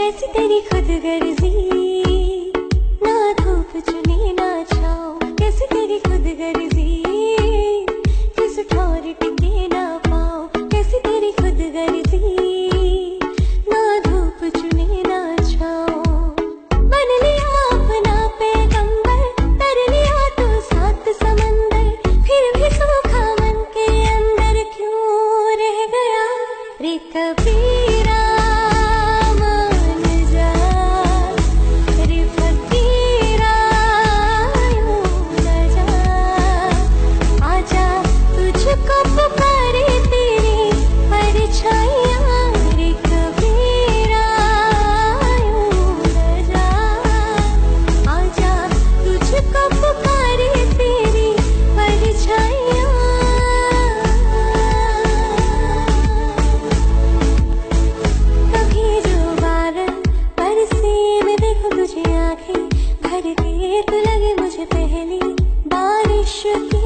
ऐसी तेरी खुद गर्जी तेरी रेत लगी मुझे पहली बारिश की।